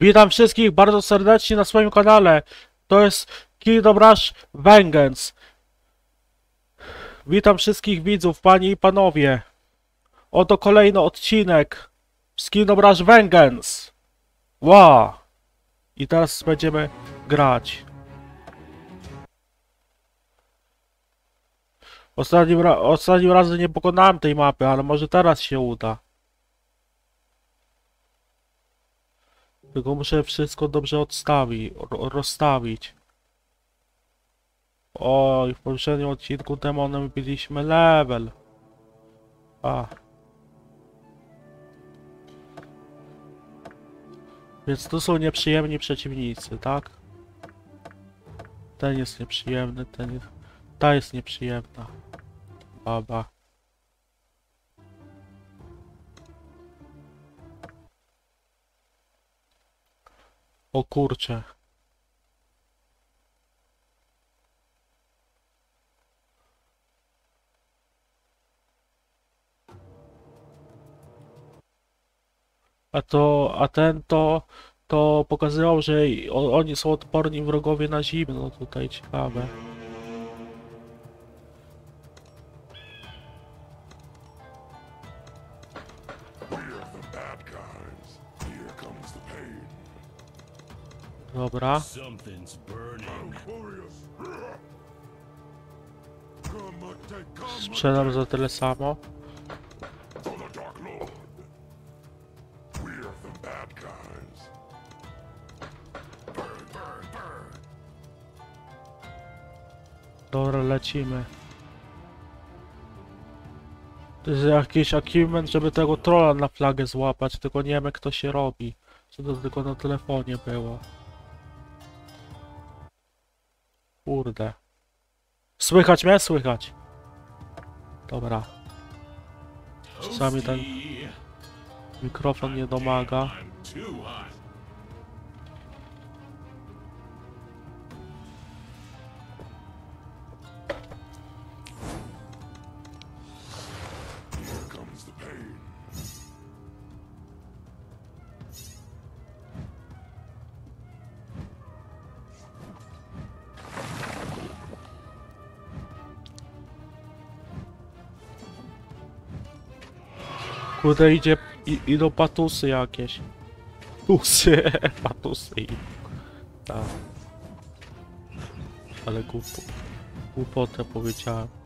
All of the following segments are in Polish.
Witam wszystkich bardzo serdecznie na swoim kanale. To jest Kingdom Rush Vengeance. Witam wszystkich widzów, panie i panowie. Oto kolejny odcinek z Kingdom Rush Vengeance. Wow. I teraz będziemy grać. Ostatnim, ra ostatnim razem nie pokonałem tej mapy, ale może teraz się uda. Tylko muszę wszystko dobrze odstawić, ro rozstawić. Oj, w poprzednim odcinku demonem biliśmy level. A. Więc tu są nieprzyjemni przeciwnicy, tak? Ten jest nieprzyjemny, ten jest... Ta jest nieprzyjemna. Baba. O kurcze. A to, a ten to, to pokazywał, że oni są odporni wrogowie na zimno. Tutaj ciekawe. Dobra. Sprzedam za tyle samo. Dobra, lecimy. To jest jakiś achievement, żeby tego trolla na flagę złapać, tylko nie wiem jak to się robi. Czy to tylko na telefonie było. Kurde. Słychać mnie? Słychać. Dobra. Czasami ten mikrofon nie domaga. Kurde idzie, i, idą patusy jakieś. Patusy, patusy. Tak. Ale głupo, głupotę powiedziałem.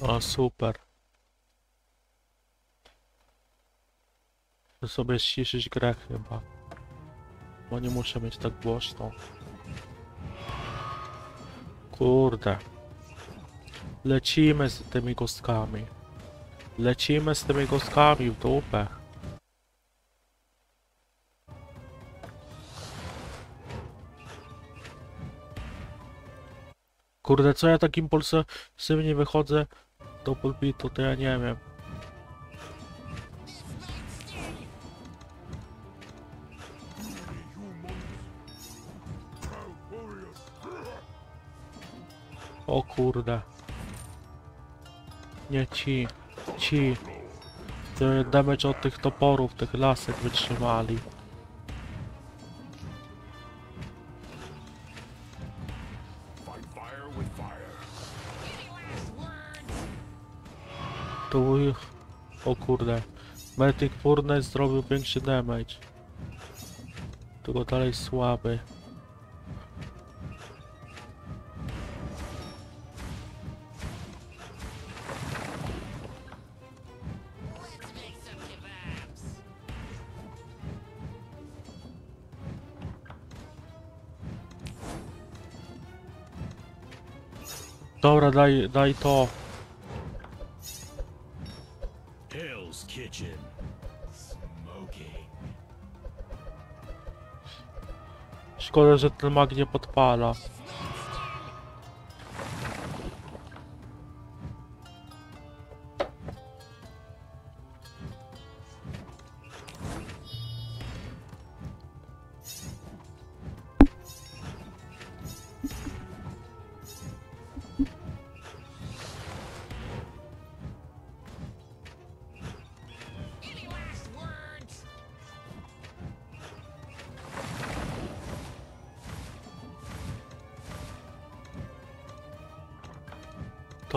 O, super. Muszę sobie ściszyć grę chyba. Bo nie muszę mieć tak głośno. Kurde. Lecimy z tymi kostkami. Lecimy z tymi kostkami w dupę. Kurde, co ja tak impulsywnie wychodzę do pulpitu, to ja nie wiem. O kurde. Nie ci. Ci. Damage od tych toporów, tych lasek wytrzymali. O kurde. Metic Furnace zrobił większy damage. Tylko dalej słaby. Dobra, daj, daj to. Szkoda, że ten mag podpala.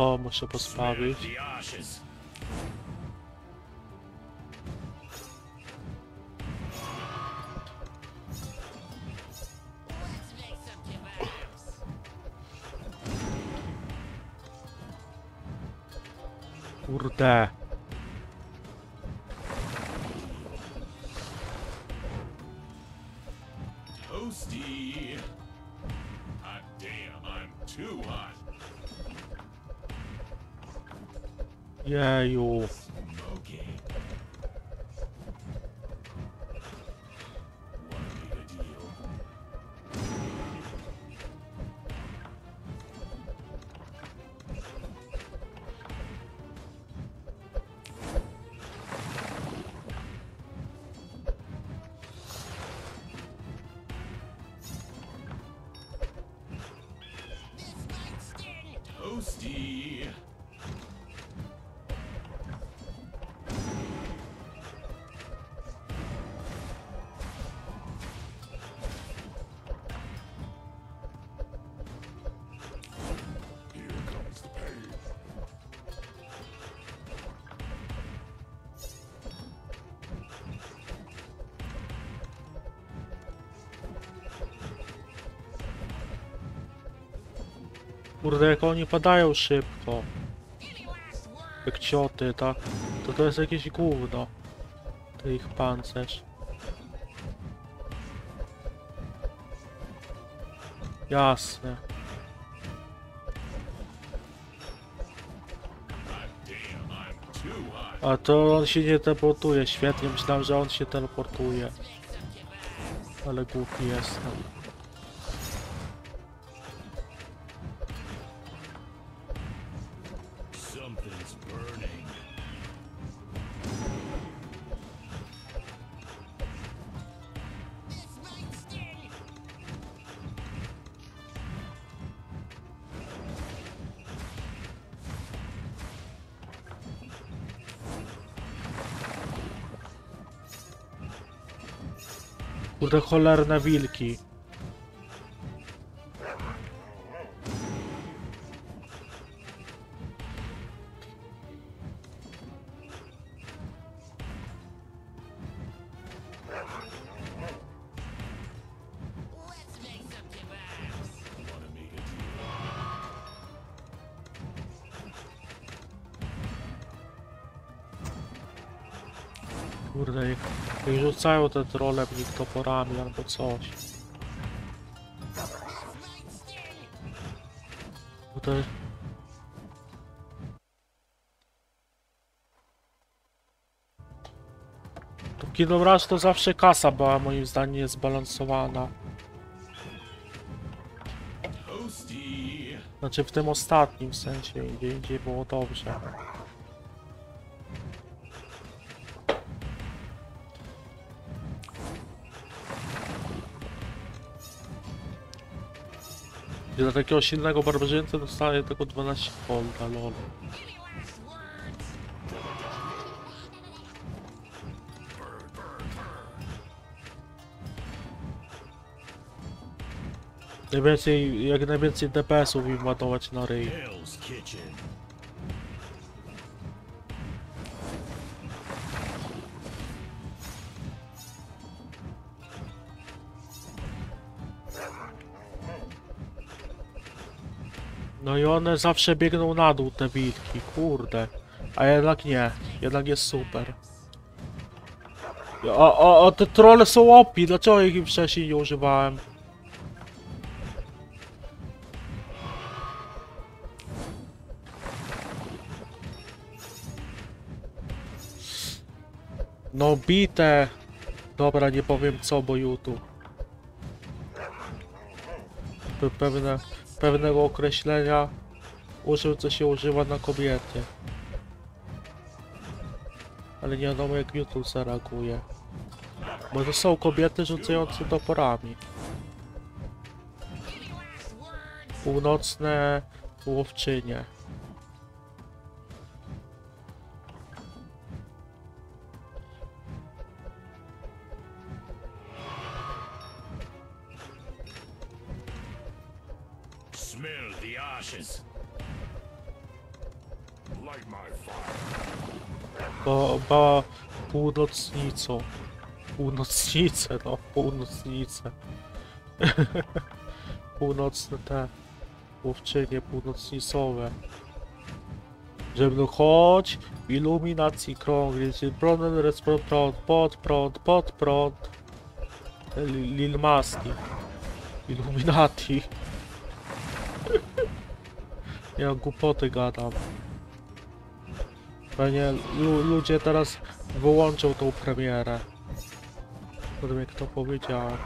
To muszę kebabs. Kurde. Toasty. Hot damn, I'm too hot. Yeah, you. Kurde, jak oni padają szybko. Jak cioty, tak? To to jest jakieś gówno. To ich pancerz. Jasne. A to on się nie teleportuje. Świetnie, myślałem, że on się teleportuje. Ale głupi jestem. Kurde, cholerne wilki. Kurde, jak rzucają te trole w toporami albo coś. Kurde. To Kingdom Rush to zawsze kasa była moim zdaniem niezbalansowana. Toasty. Znaczy w tym ostatnim sensie, gdzie indziej było dobrze. Gdzie dla takiego silnego barbarzyńcy dostaje tylko 12 golda, lol. Najwięcej, jak najwięcej DPS-ów im ładować na ryj. No i one zawsze biegną na dół, te wilki, kurde. A jednak nie, jednak jest super. O, o, o te trolle są opi, dlaczego ich wcześniej nie używałem? No bite. Dobra, nie powiem co, bo YouTube. Pe- Pewne, pewnego określenia użył, co się używa na kobiety. Ale nie wiadomo jak YouTube zareaguje. Bo to są kobiety rzucające toporami. Północne łowczynie. Smell the ashes. Light my fire. Bo, bo północnicą. Północnicę, no, północnicę. Północne te łowczynie północnicowe. Żeby no chodź, iluminacji krąg, jest prąd, prąd, prąd, pod prąd, pod prąd. Li- Lil Masti. Illuminati. Ja głupoty gadam. Pewnie lu ludzie teraz wyłączą tą premierę. Tym jak to powiedziałem.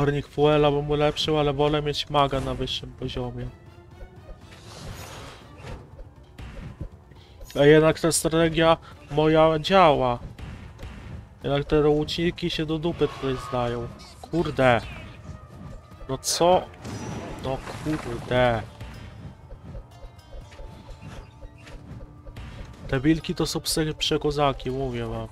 Barnik Fuela bym ulepszył, ale wolę mieć maga na wyższym poziomie. A jednak ta strategia moja działa. Jednak te łuczniki się do dupy tutaj zdają. Kurde. No co? No kurde. Te wilki to są psy przekozaki, mówię wam.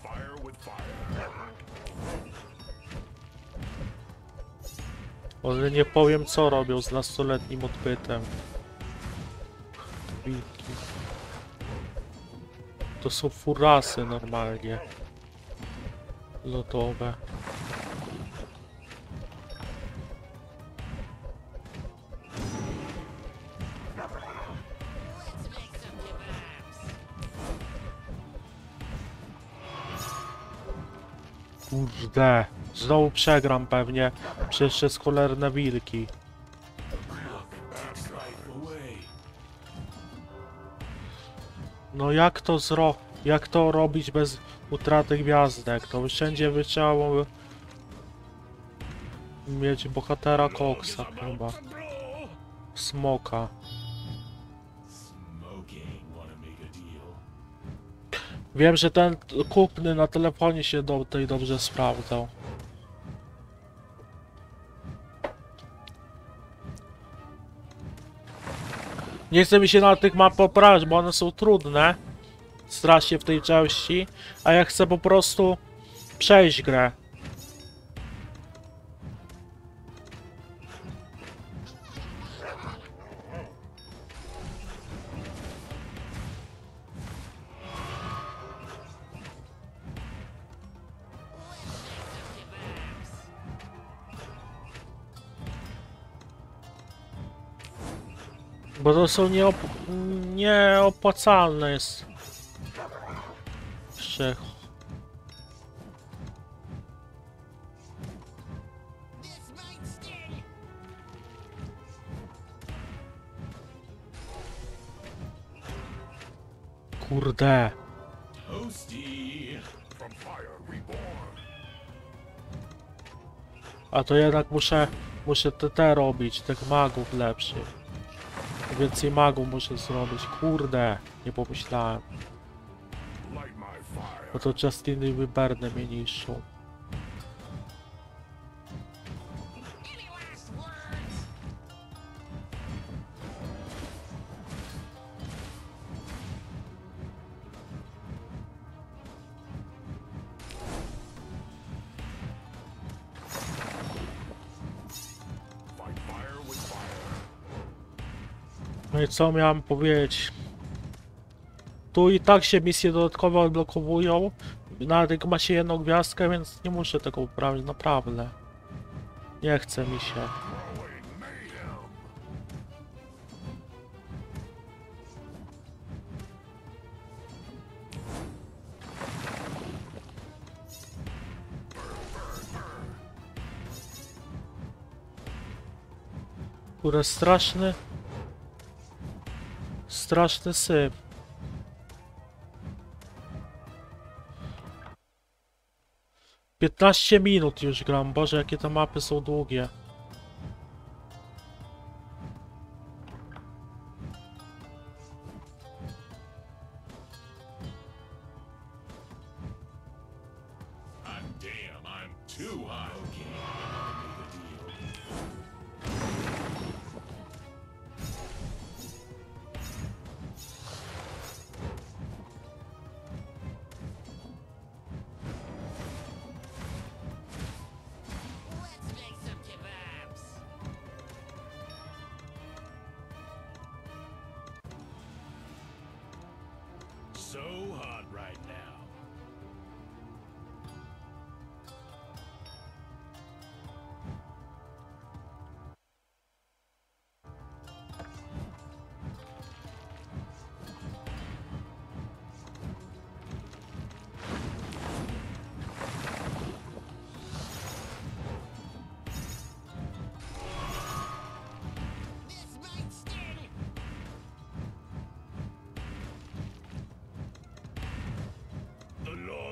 Może nie powiem co robią z nastoletnim odbytem. Wilki. To są furasy normalnie. Lotowe. Kurde. Znowu przegram pewnie. Przecież cholerne wilki. No jak to zro... Jak to robić bez utraty gwiazdek? To wszędzie by trzeba było mieć bohatera Coxa chyba. Smoka. Wiem, że ten kupny na telefonie się do, tutaj dobrze sprawdzał. Nie chce mi się na tych map poprawiać, bo one są trudne. Strasznie w tej części. A ja chcę po prostu przejść grę. Bo to są nieop nieopłacalne jest. Jeszcze kurde. A to jednak muszę, muszę te, te robić, tych magów lepszych. Więcej magów muszę zrobić. Kurde, nie pomyślałem. Bo to Justiny Wyberne mnie niszczą. Co miałem powiedzieć? Tu i tak się misje dodatkowe odblokowują. Nawet jak ma się jedną gwiazdkę, więc nie muszę tego poprawić, naprawdę. Nie chce mi się. Kurde, straszny... Straszny syf. Piętnaście minut już gram, Boże jakie te mapy są długie.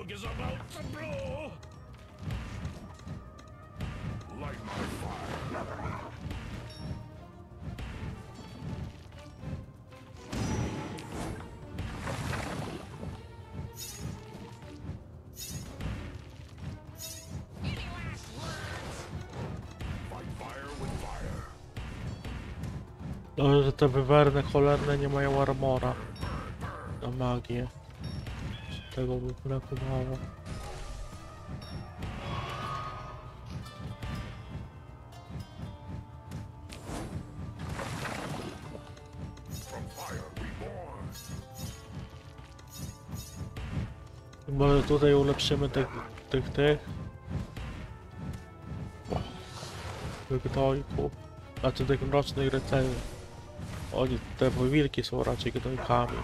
Smoke is about to blow. Light my fire. Że te cholerne nie mają armora. Na magię. Tego by brakowało. Może tutaj ulepszymy tych, tych, tych. Gnojków. Znaczy tych mrocznych rycerzy. Oni, te wilki są raczej gnojkami.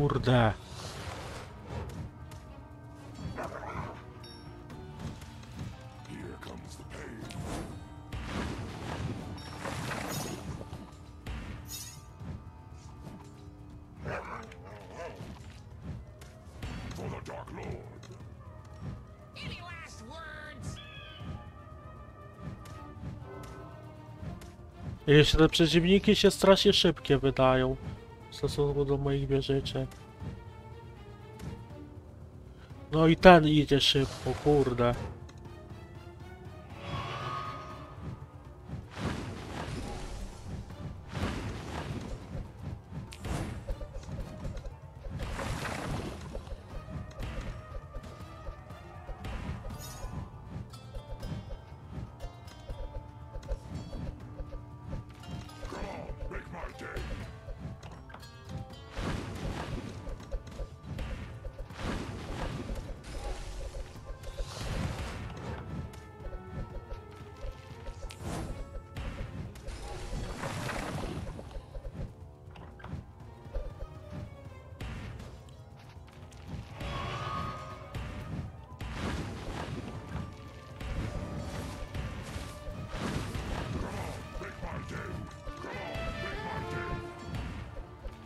Words? Jeśli te przeciwniki się strasznie szybkie wydają w stosunku do moich wieżyczek. No i ten idzie szybko, kurde.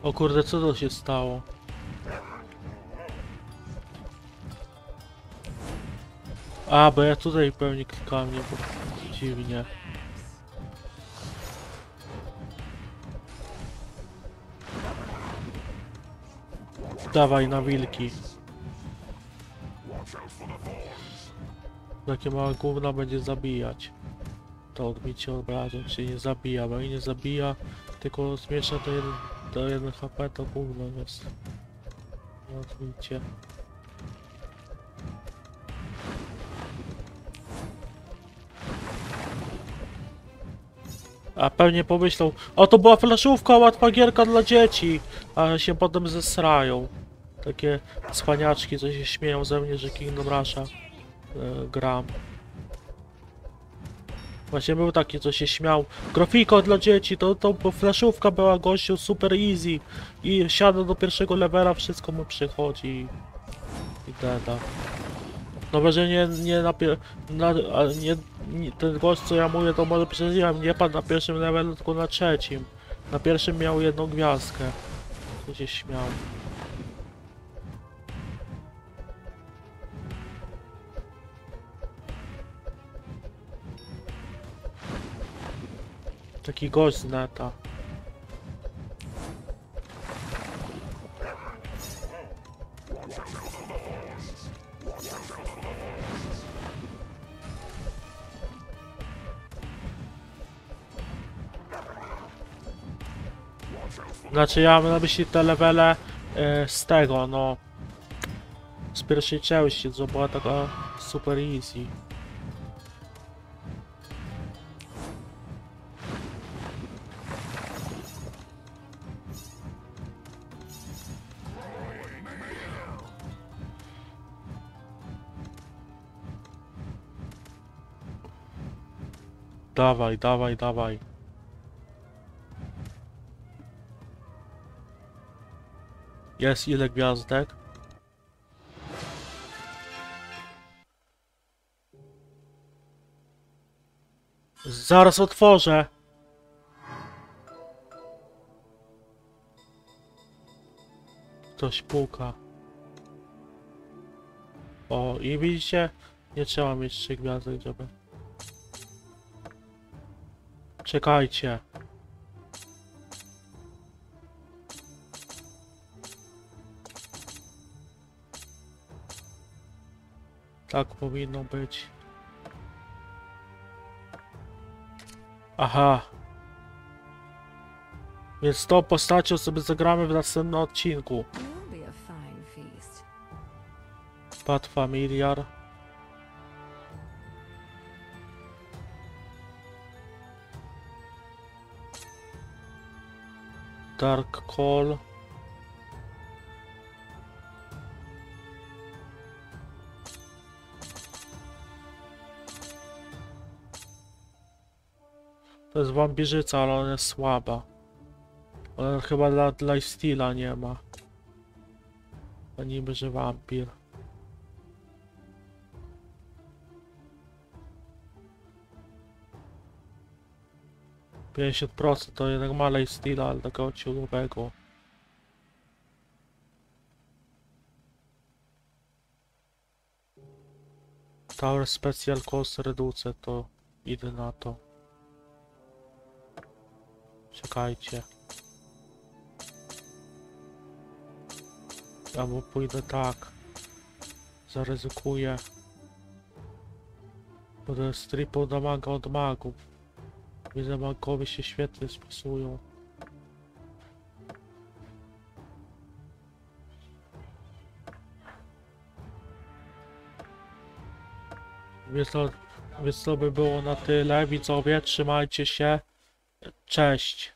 O kurde, co to się stało? A, bo ja tutaj pewnie klikałem, nie, bo dziwnie. Dawaj na wilki. Takie małe gówna będzie zabijać. To odbicie obrazem się nie zabija, bo i nie zabija, tylko zmniejsza to jeden, do 1 HP, to gówno jest. Nie odbicie. A pewnie pomyślą, o to była flaszówka, łatwa gierka dla dzieci, a się potem zesrają. Takie cwaniaczki, co się śmieją ze mnie, że Kingdom Rusha e, gram. Właśnie był taki, co się śmiał. Grafiko dla dzieci, to, to bo flashówka była gościu super easy. I siada do pierwszego levela, wszystko mu przychodzi. i- deda. No że nie, nie na, na nie, nie, ten gość co ja mówię to może przeżyłem, nie padł na pierwszym levelu, tylko na trzecim. Na pierwszym miał jedną gwiazdkę. To się śmiał. Taki gość z neta. Znaczy ja mam na myśli te levele e, z tego, no. Z pierwszej części, co była taka super easy. Dawaj, dawaj, dawaj. Jest ile gwiazdek? Zaraz otworzę. Ktoś puka. O, i widzicie? Nie trzeba mieć trzech gwiazdek, żeby... Czekajcie. Tak powinno być. Aha. Więc tą postacią sobie zagramy w następnym odcinku. Pat Familiar. Dark Call. To jest wampirzyca, ale ona jest słaba. Ona chyba dla lifesteala nie ma. A niby, że wampir. Pięćdziesiąt procent to jednak ma lifesteala, ale takiego ciulowego. Tower Special Cost Reduce to idę na to. Czekajcie. Albo pójdę tak. Zaryzykuję. Bo to jest triple od magów. Widzę magowie się świetnie spasują. Więc to, więc to by było na tyle. Widzowie, trzymajcie się. Cześć.